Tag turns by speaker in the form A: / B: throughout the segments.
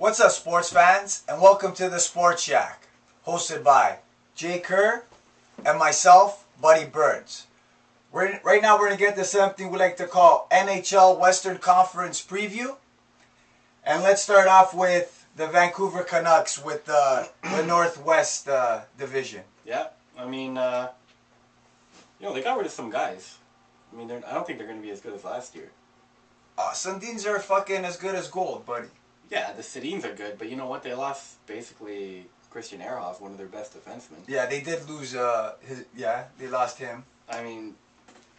A: What's up, sports fans, and welcome to the Sports Shack, hosted by Jay Kerr and myself, Buddy Burnz. We're, right now, we're going to get to something we like to call NHL Western Conference Preview. And let's start off with the Vancouver Canucks with the, the Northwest uh, Division.
B: Yeah, I mean, uh, you know, they got rid of some guys. I mean, I don't think they're going to be as good as last year.
A: Uh, Sundins are fucking as good as gold, buddy.
B: Yeah, the Sedins are good, but you know what? They lost basically Christian Ehrhoff, one of their best defensemen.
A: Yeah, they did lose. Uh, his yeah, they lost him.
B: I mean,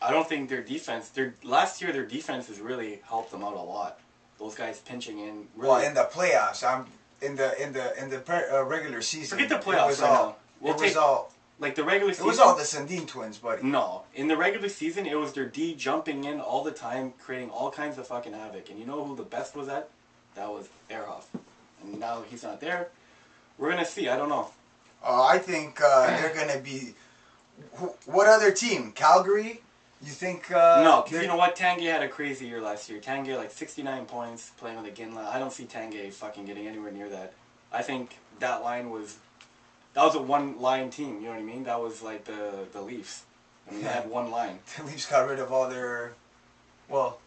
B: I don't think their defense. Their last year, their defense has really helped them out a lot. Those guys pinching in. Really,
A: Well, in the playoffs, I'm in the in the in the pre, uh, regular season.
B: forget the
A: it
B: playoffs
A: was
B: right
A: all,
B: now. We'll
A: it
B: take
A: was all.
B: like the regular season.
A: It was all the Sundin twins, buddy.
B: No, in the regular season, it was their D jumping in all the time, creating all kinds of fucking havoc. And you know who the best was at? That was Ehrhoff. And now he's not there. We're gonna see. I don't know.
A: Uh, I think uh, they're gonna be. wh- What other team? Calgary? You think? Uh,
B: no, because you know what? Tanguay had a crazy year last year. Tanguay like 69 points playing with Iginla. I don't see Tanguay fucking getting anywhere near that. I think that line was that was a one line team. You know what I mean? That was like the the Leafs. I mean, they had one line.
A: The Leafs got rid of all their. Well,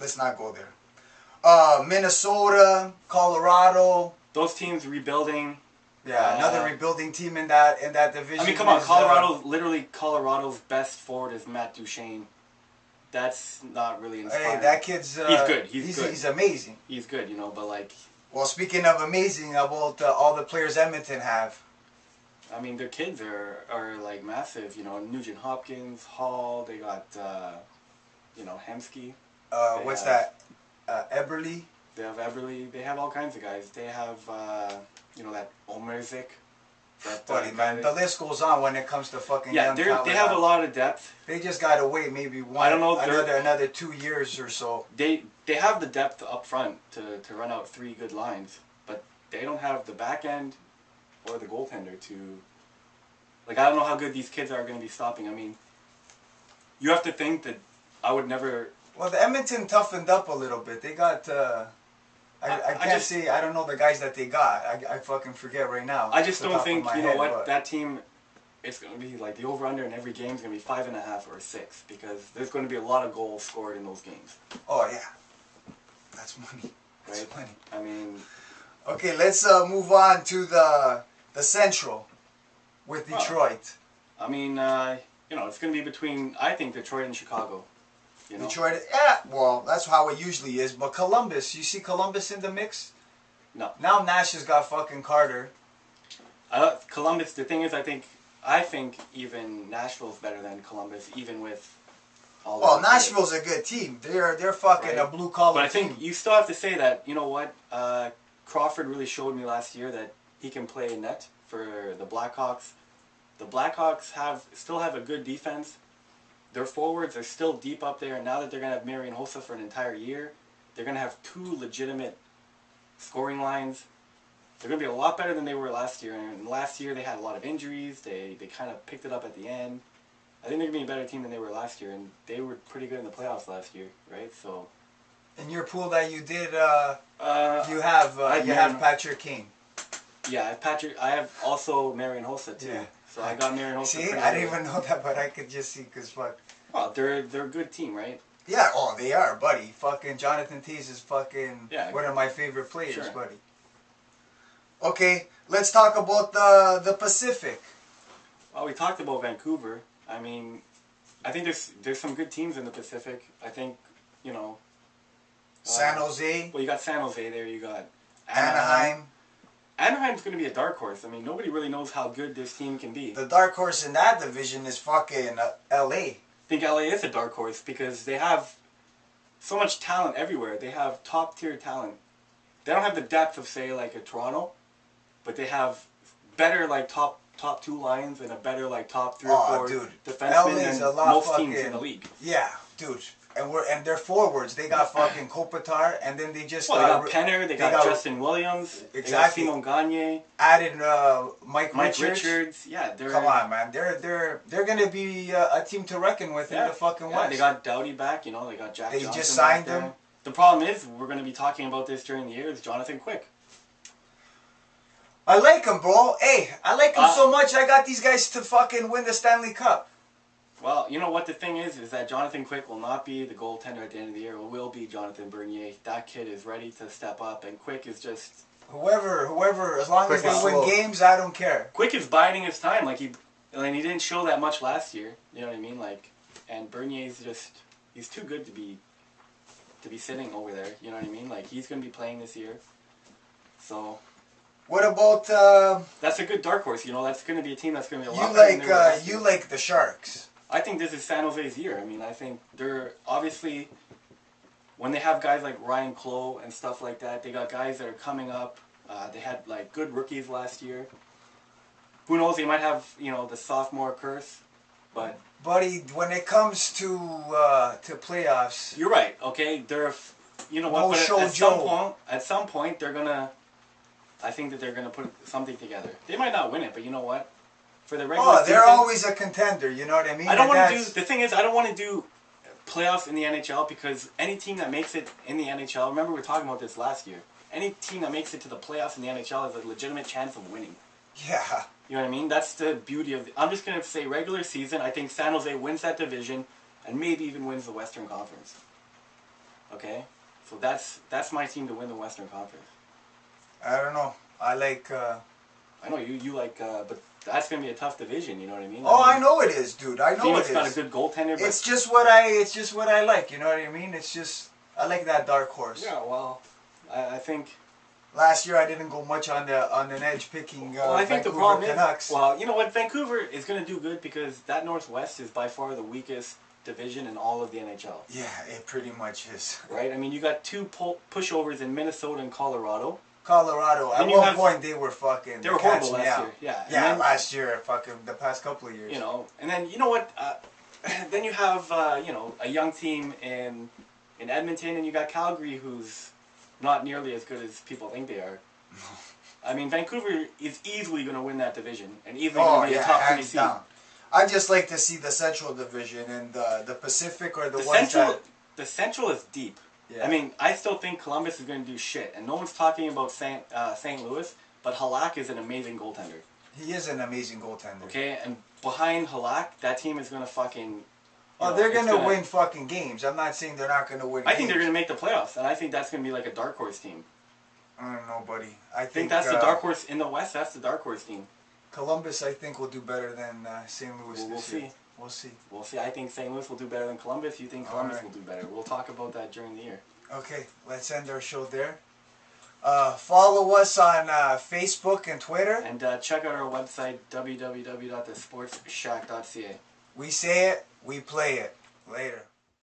A: let's not go there. Uh, Minnesota, Colorado.
B: Those teams rebuilding.
A: Yeah, another
B: Uh,
A: rebuilding team in that in that division.
B: I mean, come on,
A: uh,
B: Colorado. literally, Colorado's best forward is Matt Duchene. That's not really inspiring.
A: Hey, that kid's. Uh,
B: He's good, he's
A: he's,
B: good.
A: he's amazing.
B: He's good, you know, but like,
A: Well, speaking of amazing, about uh, all the players Edmonton have.
B: I mean, their kids are are like massive. You know, Nugent Hopkins, Hall. They got, uh, you know, Hemsky.
A: Uh, what's
B: have-
A: that? Uh, Eberle.
B: They have Eberle. They have all kinds of guys. They have, uh, you know, that Omerzik. That uh,
A: Buddy,
B: guy
A: man, the list goes on when it comes to fucking
B: yeah,
A: young
B: they
A: talent.
B: they have a lot of depth.
A: They just gotta wait maybe one,
B: I don't know
A: another another two years or so.
B: They they have the depth up front to, to run out three good lines, but they don't have the back end or the goaltender to. Like I don't know how good these kids are going to be stopping. I mean, you have to think that I would never.
A: Well, the Edmonton toughened up a little bit. They got. Uh, I,
B: I-
A: I, can't
B: just-
A: say I don't know the guys that they got. I, I fucking forget right now.
B: I just don't think you know
A: head,
B: what
A: but-
B: that team. It's going to be like the over under in every game is going to be five and a half or six because there's going to be a lot of goals scored in those games.
A: Oh yeah, that's money. That's
B: Right.
A: money.
B: I mean,
A: Okay, let's uh, move on to the the Central with. Detroit.
B: I mean, uh, you know, it's going to be between I think Detroit and Chicago. You know,
A: Detroit, yeah, well, that's how it usually is. But Columbus, you see Columbus in the mix?
B: No.
A: Now Nash has got fucking Carter.
B: I, Columbus. The thing is, I think I think even Nashville's better than Columbus, even with all.
A: Well,
B: the players.
A: Nashville's a good team. They're they're fucking a blue collar
B: But I
A: team.
B: think you still have to say that you know what uh, Crawford really showed me last year that he can play net for the Blackhawks. The Blackhawks have still have a good defense. Their forwards are still deep up there, and now that they're gonna have Marian Hossa for an entire year, they're gonna have two legitimate scoring lines. They're gonna be a lot better than they were last year. And last year they had a lot of injuries. They they kind of picked it up at the end. I think they're gonna be a better team than they were last year, and they were pretty good in the playoffs last year, right? So.
A: in your pool that you did, uh,
B: Uh,
A: you have uh, you have Patrick King.
B: Yeah, I have Patrick. I have also Marian Hossa too.
A: Yeah.
B: So I got Marian Hossa.
A: See, I didn't even know that, but I could just see because fuck.
B: Well, they're they're a good team, right?
A: Yeah, oh, they are, buddy. Fucking Jonathan Toews is fucking
B: Yeah.
A: one of my favorite players,
B: Sure.
A: buddy. Okay, let's talk about the the Pacific.
B: Well, we talked about Vancouver. I mean, I think there's there's some good teams in the Pacific. I think, you know. uh,
A: San Jose,
B: Well, you got San Jose there. You got
A: Anaheim.
B: Anaheim's going to be a dark horse. I mean, nobody really knows how good this team can be.
A: The dark horse in that division is fucking uh, L.A.
B: I think LA is a dark horse because they have so much talent everywhere. They have top tier talent. They don't have the depth of say like a Toronto, but they have better like top top two lines and a better like top three or four
A: dude.
B: defensemen
A: LA
B: than
A: a lot
B: most teams in the league.
A: Yeah, dude. And we're and they're forwards. They got fucking Kopitar, and then they just
B: Well, they
A: uh,
B: got Penner, they
A: they
B: got,
A: got-
B: Justin Williams,
A: Exactly.
B: they got Simon Gagne,
A: added uh, Mike,
B: Mike
A: Richards.
B: Richards. Yeah, they're
A: Come on, man. They're they're they're gonna be uh, a team to reckon with
B: Yeah,
A: in the fucking
B: yeah,
A: West.
B: they got Doughty back. You know, they got Jack.
A: They
B: Johnson
A: just signed him.
B: The problem is, we're going to be talking about this during the year. Is Jonathan Quick?
A: I like him, bro. Hey, I like him
B: Uh,
A: so much. I got these guys to fucking win the Stanley Cup.
B: Well, you know what the thing is, is that Jonathan Quick will not be the goaltender at the end of the year. It will be Jonathan Bernier. That kid is ready to step up, and Quick is just
A: Whoever, whoever, as long as
C: Quick
A: they win
C: slow.
A: games, I don't care.
B: Quick is biding his time. Like he, and he didn't show that much last year. You know what I mean? Like, and Bernier's just he's too good to be to be sitting over there. You know what I mean? Like he's gonna be playing this year. So
A: What about uh,
B: that's a good dark horse. You know, that's gonna be a team that's gonna be a lot better than
A: Like
B: they were
A: uh, you like the Sharks?
B: I think this is San Jose's year. I mean, I think they're obviously when they have guys like Ryane Clowe and stuff like that. They got guys that are coming up. Uh, they had like good rookies last year. Who knows? They might have you know the sophomore curse, but
A: Buddy, when it comes to uh, to playoffs,
B: you're right. Okay, they're you know what? But at- at, some point, at some point, they're gonna. I think that they're gonna put something together. They might not win it, but you know what? For the regular
A: oh, they're always a contender. You know what I mean?
B: I don't want to do. The thing is, I don't want to do playoffs in the NHL because any team that makes it in the NHL. Remember, we were talking about this last year. Any team that makes it to the playoffs in the NHL has a legitimate chance of winning.
A: Yeah.
B: You know what I mean? That's the beauty of. The, I'm just gonna say regular season. I think San Jose wins that division, and maybe even wins the Western Conference. Okay, so that's that's my team to win the Western Conference.
A: I don't know. I like. Uh,
B: I know you you like, uh, but that's gonna be a tough division. You know what I mean?
A: oh, I
B: mean,
A: know it is, dude. I know
B: Phoenix
A: it
B: got a good goaltender, but
A: It's just what I. It's just what I like. You know what I mean? It's just I like that dark horse.
B: yeah. Well, I, I think.
A: Last year I didn't go much on the on an edge picking. Uh,
B: Well, I think the
A: Vancouver
B: problem
A: Canucks.
B: is, well, you know what, Vancouver is going to do good because that Northwest is by far the weakest division in all of the NHL,
A: yeah, it pretty much is.
B: right? I mean, you got two pull, pushovers in Minnesota and Colorado.
A: Colorado. At one
B: have-
A: point they were fucking.
B: They were horrible last
A: out.
B: year, yeah.
A: Yeah,
B: then-
A: last year, fucking the past couple of years.
B: You know, and then you know what? Uh, then you have uh, you know a young team in in Edmonton, and you got Calgary, who's not nearly as good as people think they are. I mean, Vancouver is easily going to win that division, and easily
A: Oh
B: going to be
A: yeah,
B: a top three seed.
A: down. I just like to see the Central Division and the the Pacific or the,
B: The
A: ones
B: central,
A: that.
B: the central is deep.
A: Yeah.
B: I mean, I still think Columbus is going to do shit, and no one's talking about Saint uh, St. Louis, but Halak is an amazing goaltender.
A: he is an amazing goaltender.
B: Okay, and behind Halak, that team is going to fucking.
A: Oh,
B: know,
A: they're gonna, win fucking games. I'm not saying they're not gonna win.
B: I think they're going to make the playoffs, and I think that's going to be like a dark horse team.
A: I don't know, buddy. I
B: I
A: think,
B: think that's
A: uh,
B: the dark horse in the West. That's the dark horse team.
A: Columbus, I think, will do better than uh, St. Louis
B: Well, we'll
A: this year.
B: see.
A: We'll see.
B: We'll see. I think St. Louis will do better than Columbus. You think Columbus
A: right.
B: will do better. We'll talk about that during the year.
A: Okay, let's end our show there. Uh, follow us on uh, Facebook and Twitter.
B: And uh, check out our website www.thesportsshack.ca.
A: We say it, we play it. Later.